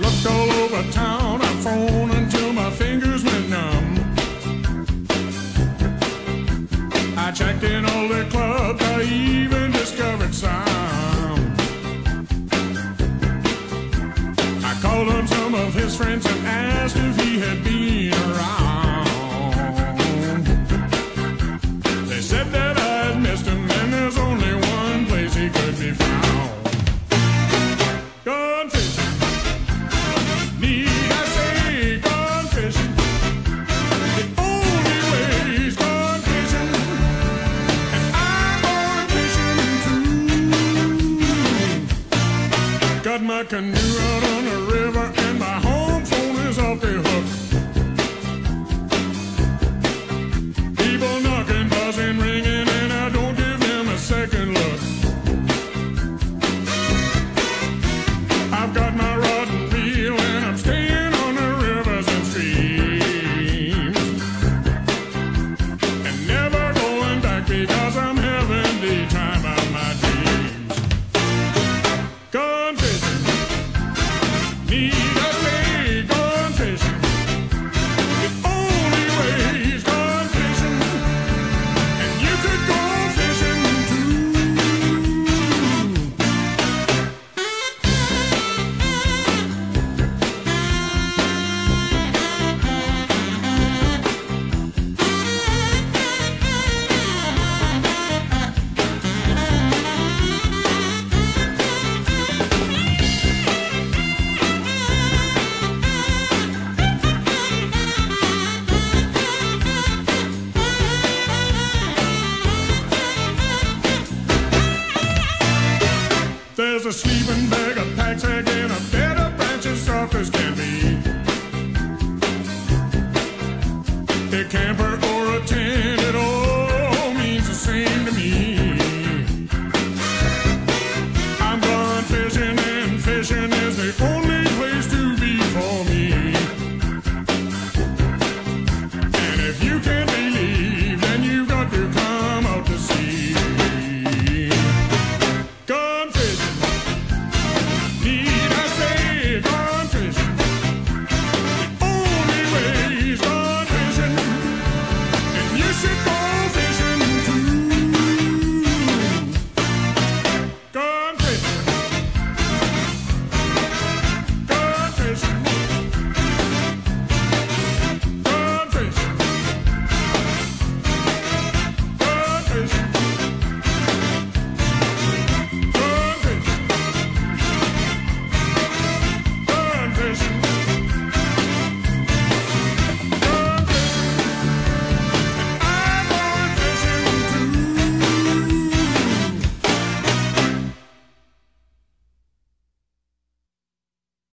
over town. I phoned until my fingers went numb. I checked in all the clubs. I even discovered some. I called on some of his friends and asked if I've got my canoe out on the river, and my home phone is off the hook. People knocking, buzzing, ringing, and I don't give them a second look. I've got my rod and reel, and I'm staying on the rivers and streams. And never going back because I'm having the time me. There's a sleeping bag, a pack sack, and a bed of branches soft as can be. A camper or a tent.